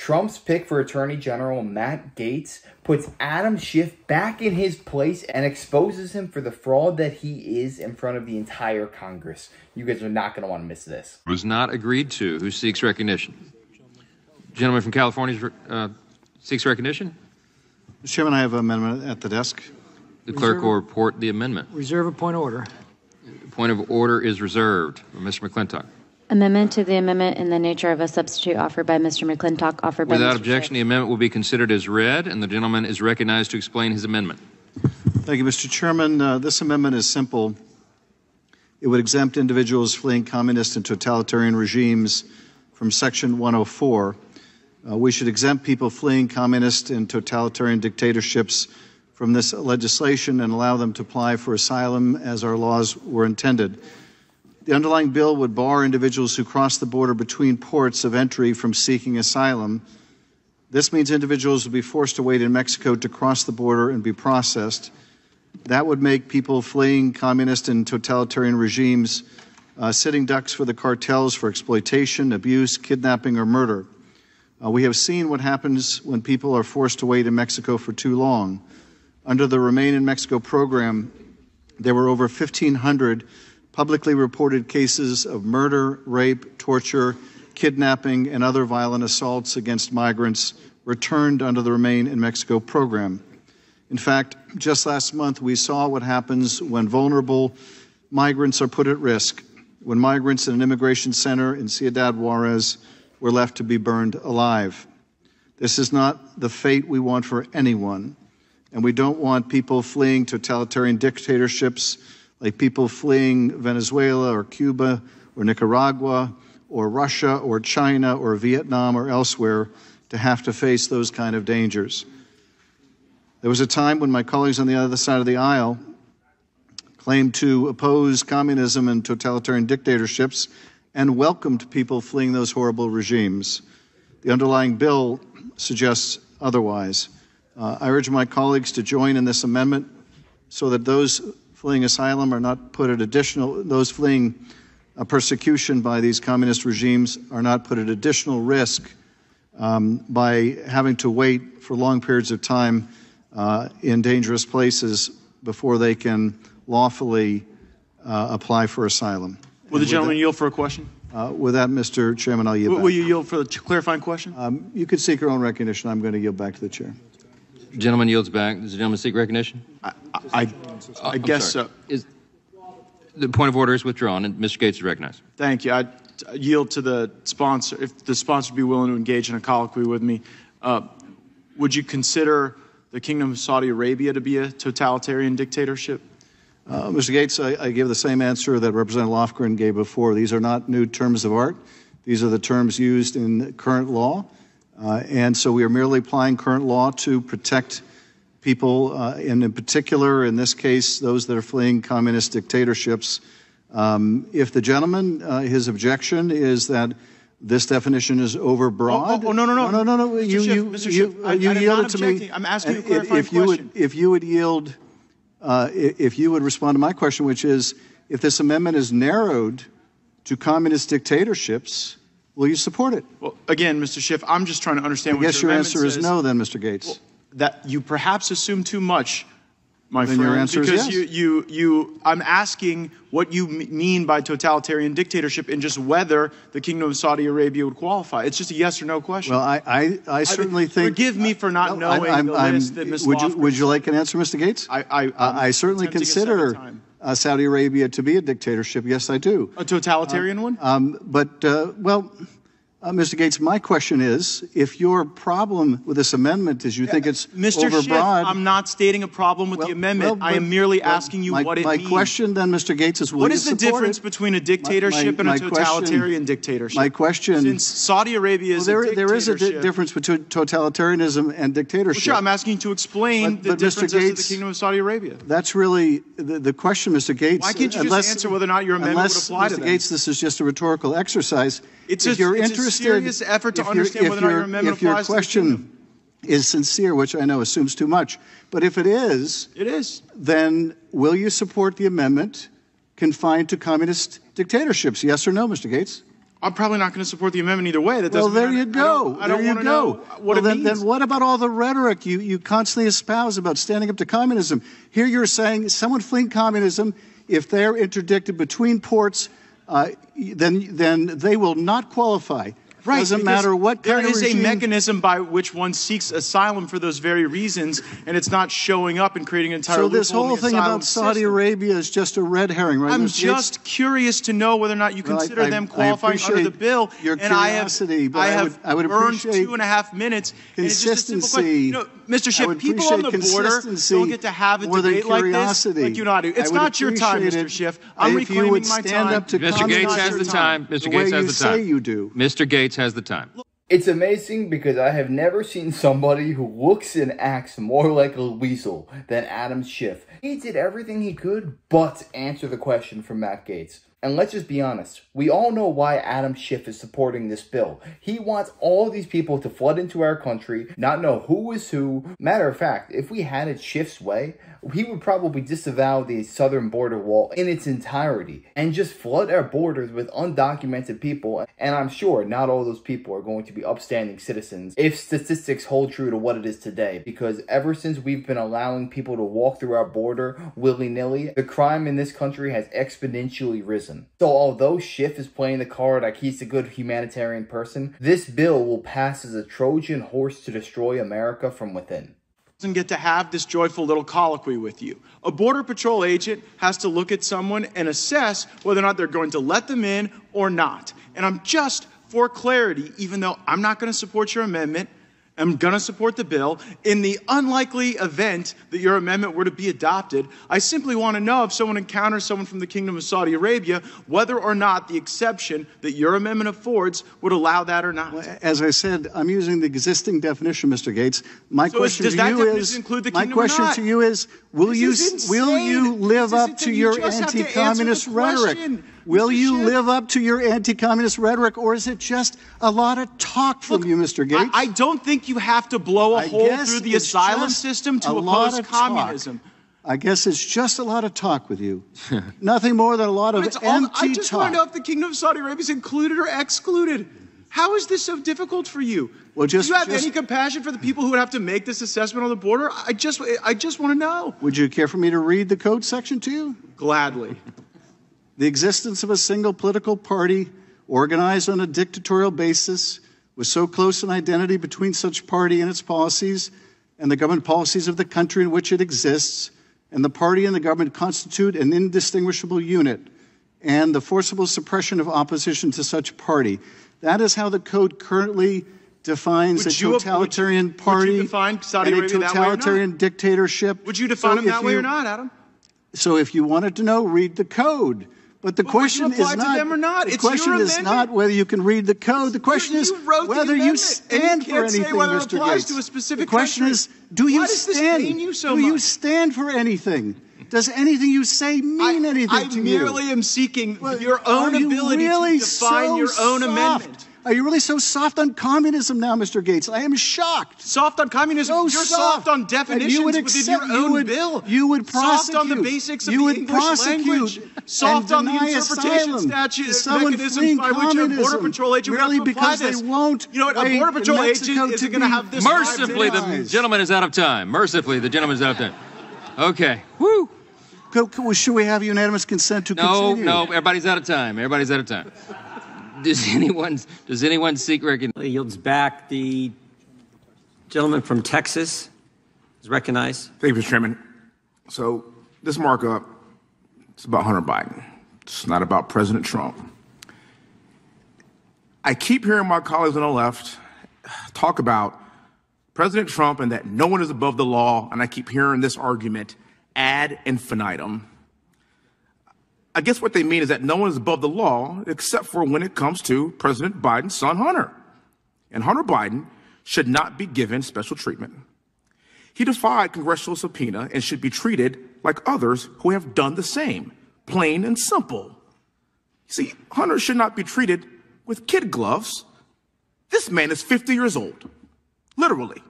Trump's pick for Attorney General Matt Gaetz puts Adam Schiff back in his place and exposes him for the fraud that he is in front of the entire Congress. You guys are not going to want to miss this. Was not agreed to. Who seeks recognition? Gentleman from California uh, seeks recognition. Mr. Chairman, I have an amendment at the desk. The clerk will report the amendment. Reserve a point of order. Point of order is reserved. Mr. McClintock. Amendment to the amendment in the nature of a substitute offered by Mr. McClintock, offered by Without Mr. objection, Schiff. the amendment will be considered as read, and the gentleman is recognized to explain his amendment. Thank you, Mr. Chairman. Uh, this amendment is simple. It would exempt individuals fleeing communist and totalitarian regimes from Section 104. Uh, we should exempt people fleeing communist and totalitarian dictatorships from this legislation and allow them to apply for asylum as our laws were intended. The underlying bill would bar individuals who cross the border between ports of entry from seeking asylum. This means individuals would be forced to wait in Mexico to cross the border and be processed. That would make people fleeing communist and totalitarian regimes uh, sitting ducks for the cartels for exploitation, abuse, kidnapping, or murder. Uh, we have seen what happens when people are forced to wait in Mexico for too long. Under the Remain in Mexico program, there were over 1,500 publicly reported cases of murder, rape, torture, kidnapping, and other violent assaults against migrants returned under the Remain in Mexico program. In fact, just last month, we saw what happens when vulnerable migrants are put at risk, when migrants in an immigration center in Ciudad Juarez were left to be burned alive. This is not the fate we want for anyone, and we don't want people fleeing totalitarian dictatorships like people fleeing Venezuela or Cuba or Nicaragua or Russia or China or Vietnam or elsewhere to have to face those kind of dangers. There was a time when my colleagues on the other side of the aisle claimed to oppose communism and totalitarian dictatorships and welcomed people fleeing those horrible regimes. The underlying bill suggests otherwise. Uh, I urge my colleagues to join in this amendment so that those fleeing asylum are not put at additional, those fleeing uh, persecution by these communist regimes are not put at additional risk um, by having to wait for long periods of time uh, in dangerous places before they can lawfully uh, apply for asylum. Will the gentleman yield for a question? uh, with that, Mr. Chairman, I'll yield will you yield for the clarifying question? Um, you could seek your own recognition. I'm going to yield back to the chair. Gentleman yields back. Does the gentleman seek recognition? I, I, I guess so. Is, the point of order is withdrawn, and Mr. Gaetz is recognized. Thank you. I yield to the sponsor, if the sponsor would be willing to engage in a colloquy with me. Uh, would you consider the Kingdom of Saudi Arabia to be a totalitarian dictatorship? Uh, Mr. Gaetz, I, I give the same answer that Representative Lofgren gave before. These are not new terms of art. These are the terms used in current law. Uh, and so we are merely applying current law to protect people, uh, and in particular, in this case, those that are fleeing communist dictatorships. Um, if the gentleman, uh, his objection is that this definition is overbroad. Oh, oh, oh, no, no, no. no, no, no. Mr. You, Schiff, you, Mr. you, Schiff, I- you I yielded to me. I'm asking you a clarifying if you question. Would, if you would yield, uh, if you would respond to my question, which is, if this amendment is narrowed to communist dictatorships, will you support it? Well, again, Mr. Schiff, I'm just trying to understand I guess your your answer is no, then, Mr. Gaetz. that you perhaps assume too much, my Then friend. your answer is because yes. you, you, you, I'm asking what you mean by totalitarian dictatorship and just whether the Kingdom of Saudi Arabia would qualify. It's just a yes or no question. well, I, I, I certainly think. Forgive me for not No, knowing I'm- the I'm- list that Ms. Would you, would you like an answer, Mr. Gaetz? I, I, I'm I certainly consider. Uh, Saudi Arabia to be a dictatorship. Yes, I do. a totalitarian one. Um, but, uh, well, uh, Mr. Gaetz, my question is if your problem with this amendment is you think it's Mr. overbroad. Schiff, I'm not stating a problem with well- the amendment. well, I am merely well, asking you my, what it my means. question then, Mr. Gaetz, is What is the difference it? between a dictatorship my and a question- totalitarian dictatorship? my question- Since Saudi Arabia is there, a there is a di- difference between totalitarianism and dictatorship. Sure, I'm asking you to explain But- the but Mr. differences the Kingdom of Saudi Arabia. That's really the, the question, Mr. Gaetz. Why can't you just unless, answer whether or not your amendment would unless, apply to Mr. Gaetz, this is just a rhetorical exercise. It's if a- you're it's interested, serious effort to understand whether or not your amendment if your applies to the question kingdom. is sincere, which I know assumes too much, but if it is, It is. then will you support the amendment confined to communist dictatorships? Yes or no, Mr. Gaetz? I'm probably not going to support the amendment either way. That doesn't there mean I- you I go. don't- I there don't you wanna go. know what well, then, then what about all the rhetoric you, you constantly espouse about standing up to communism? Here you're saying someone fleeing communism, if they're interdicted between ports, uh, then then they will not qualify. Right. Doesn't matter what there kind of is regime. a mechanism by which one seeks asylum for those very reasons, and it's not showing up and creating an entire So this whole thing about Saudi system. Arabia is just a red herring, right? I'm. Gaetz? just curious to know whether or not you Well, I- consider I- them qualifying under the bill. your and I have, but I I have would- I would burned two and a half minutes. and it's just a simple consistency. question. You know, Mr. Schiff, people on the appreciate border don't get to have a more than debate like this like you know how to. It's not your time, Mr. Schiff. I'm if you reclaiming would my stand time. up to Mr. Gaetz has the time. Mr. the Gaetz way has you the say time. you do. Mr. Gaetz has the time. It's amazing because I have never seen somebody who looks and acts more like a weasel than Adam Schiff. He did everything he could but answer the question from Matt Gaetz. And let's just be honest, we all know why Adam Schiff is supporting this bill. He wants all these people to flood into our country, not know who is who. Matter of fact, if we had it Schiff's way, he would probably disavow the southern border wall in its entirety and just flood our borders with undocumented people. And I'm sure not all those people are going to be upstanding citizens if statistics hold true to what it is today. Because ever since we've been allowing people to walk through our border willy nilly, the crime in this country has exponentially risen. So although Schiff is playing the card like he's a good humanitarian person, this bill will pass as a Trojan horse to destroy America from within doesn't get to have this joyful little colloquy with you. A Border Patrol agent has to look at someone and assess whether or not they're going to let them in or not. And I'm just for clarity, even though I'm not going to support your amendment, I'm going to support the bill. In the unlikely event that your amendment were to be adopted, I simply want to know if someone encounters someone from the Kingdom of Saudi Arabia, whether or not the exception that your amendment affords would allow that or not. As I said, I'm using the existing definition, Mr. Gaetz. My So question does to that you is, include the my kingdom or question not? to you is, will This you will you live up to your You just have to answer the anti-communist rhetoric? question, Will you live up to your anti-communist rhetoric, or is it just a lot of talk from Look, you, Mr. Gaetz? I, I don't think you have to blow a I hole through the asylum system to oppose of talk. communism. I guess it's just a lot of talk with you. Nothing more than a lot of It's all, empty I just talk. want to know if the Kingdom of Saudi Arabia is included or excluded. How is this so difficult for you? Well, just- Do you have just- any compassion for the people who would have to make this assessment on the border? I just, I just want to know. Would you care for me to read the code section to you? Gladly. The existence of a single political party organized on a dictatorial basis with so close an identity between such party and its policies and the government policies of the country in which it exists, and the party and the government constitute an indistinguishable unit, and the forcible suppression of opposition to such party. That is how the code currently defines Would a you- you- totalitarian would you party and a Arabia that way or not? totalitarian dictatorship. Would you define So them that way or not, Adam? so if you wanted to know, read the code. But the you question is not. them or not? The It's question is amendment. not whether you can read the code. The question You- is you the whether you amendment, you stand for can't say anything, whether it Mr. applies Gaetz. to a specific the question country. is, do you Why stand? you so do you stand for anything? Does anything you say mean anything I to you? I merely am seeking Well, your own ability really to define so your own soft? amendment. Are you really so soft on communism now, Mr. Gaetz? I am shocked. Soft on communism. So You're soft. soft on definitions you would within accept- your you own would- bill. you would prosecute. Soft on the basics of You the English prosecute language. and Soft on the interpretation asylum statute to someone mechanisms fleeing by which a border communism patrol agent would have to apply because they won't You know what? A border in patrol Mexico agent isn't going to be have this. Mercifully, the gentleman is out of time. Mercifully, the gentleman is out of time. Okay. Woo. Go- go- Should we have unanimous consent to No, continue? no, everybody's out of time. Everybody's out of time. Does anyone does anyone seek recognition? Yields back. The gentleman from Texas is recognized. Thank you, Mr. Chairman. So this markup, it's about Hunter Biden. It's not about President Trump. I keep hearing my colleagues on the left talk about President Trump and that no one is above the law, and I keep hearing this argument ad infinitum. I guess what they mean is that no one is above the law except for when it comes to President Biden's son, Hunter. And Hunter Biden should not be given special treatment. He defied congressional subpoena and should be treated like others who have done the same, plain and simple. See, Hunter should not be treated with kid gloves. This man is 50 years old, literally.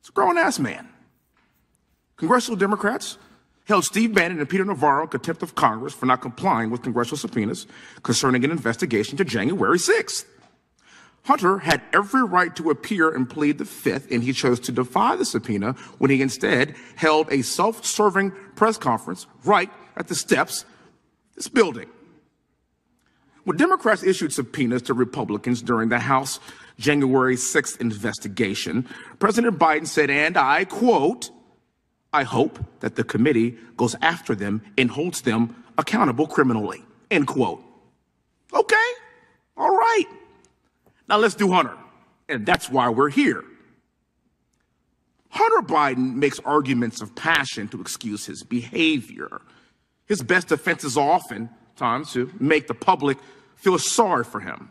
It's a grown ass man. Congressional Democrats held Steve Bannon and Peter Navarro in contempt of Congress for not complying with congressional subpoenas concerning an investigation to January 6th. Hunter had every right to appear and plead the fifth, and he chose to defy the subpoena when he instead held a self-serving press conference right at the steps of this building. When Democrats issued subpoenas to Republicans during the House January 6th investigation, President Biden said, and I quote, I hope that the committee goes after them and holds them accountable criminally, end quote. Okay, all right. Now let's do Hunter. And that's why we're here. Hunter Biden makes arguments of passion to excuse his behavior. His best defense is often times to make the public feel sorry for him.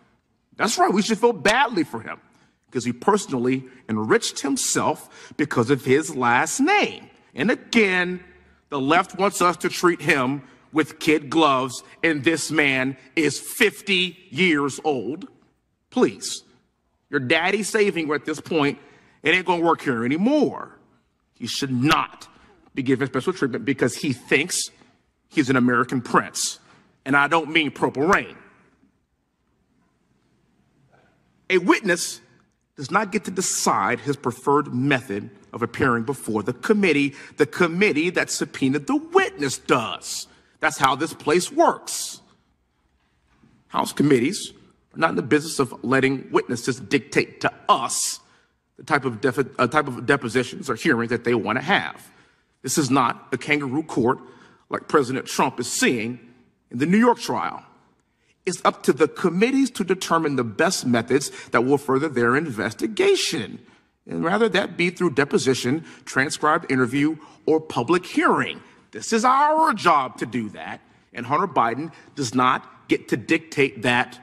That's right, we should feel badly for him because he personally enriched himself because of his last name. And again, the left wants us to treat him with kid gloves, and this man is 50 years old. Please. Your daddy's saving you at this point. It ain't to work here anymore. You should not be given special treatment because he thinks he's an American prince. And I don't mean purple rain. A witness does not get to decide his preferred method of appearing before the committee. The committee that subpoenaed the witness does. That's how this place works. House committees are not in the business of letting witnesses dictate to us the type of, uh, type of depositions or hearings that they want to have. This is not a kangaroo court like President Trump is seeing in the New York trial. It's up to the committees to determine the best methods that will further their investigation. And rather that be through deposition, transcribed interview, or public hearing. This is our job to do that. And Hunter Biden does not get to dictate that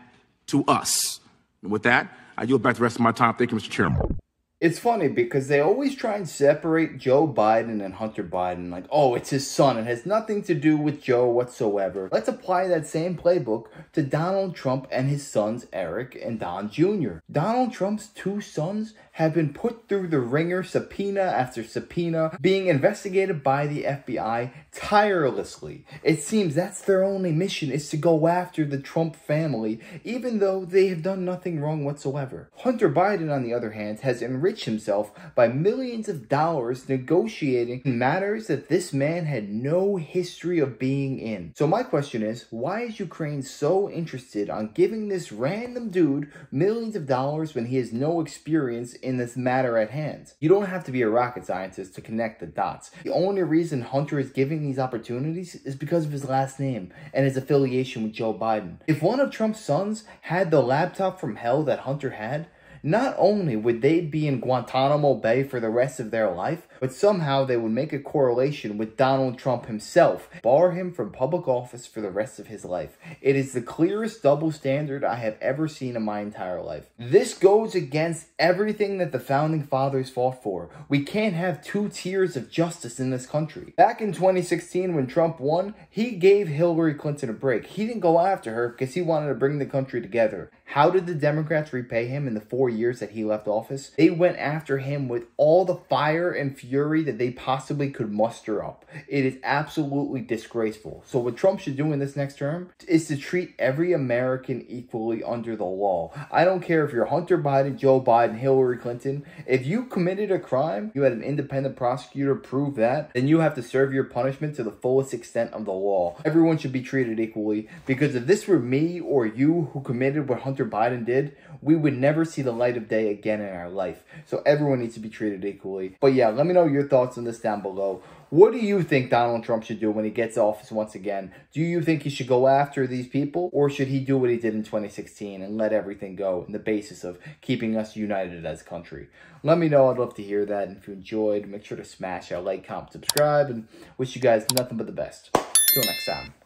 to us. And with that, I yield back the rest of my time. Thank you, Mr. Chairman. It's funny because they always try and separate Joe Biden and Hunter Biden. Like, oh, it's his son. It has nothing to do with Joe whatsoever. Let's apply that same playbook to Donald Trump and his sons, Eric and Don Jr. Donald Trump's two sons have been put through the ringer subpoena after subpoena, being investigated by the FBI tirelessly. It seems that's their only mission is to go after the Trump family, even though they have done nothing wrong whatsoever. Hunter Biden, on the other hand, has enriched himself by millions of dollars negotiating matters that this man had no history of being in. So my question is, why is Ukraine so interested on giving this random dude millions of dollars when he has no experience in this matter at hand. You don't have to be a rocket scientist to connect the dots. The only reason Hunter is giving these opportunities is because of his last name and his affiliation with Joe Biden. If one of Trump's sons had the laptop from hell that Hunter had, not only would they be in Guantanamo Bay for the rest of their life, but somehow they would make a correlation with Donald Trump himself, bar him from public office for the rest of his life. It is the clearest double standard I have ever seen in my entire life. This goes against everything that the founding fathers fought for. We can't have two tiers of justice in this country. Back in 2016 when Trump won, he gave Hillary Clinton a break. He didn't go after her because he wanted to bring the country together. How did the Democrats repay him in the four years that he left office? They went after him with all the fire and fury that they possibly could muster up. It is absolutely disgraceful. So what Trump should do in this next term is to treat every American equally under the law. I don't care if you're Hunter Biden, Joe Biden, Hillary Clinton. If you committed a crime, you had an independent prosecutor prove that, then you have to serve your punishment to the fullest extent of the law. Everyone should be treated equally because if this were me or you who committed what Hunter Biden did, we would never see the light of day again in our life. So everyone needs to be treated equally. But yeah, let me know your thoughts on this down below. What do you think Donald Trump should do when he gets office once again? Do you think he should go after these people or should he do what he did in 2016 and let everything go in the basis of keeping us united as a country? Let me know. I'd love to hear that. And if you enjoyed, make sure to smash that like, comment, subscribe, and wish you guys nothing but the best. Till next time.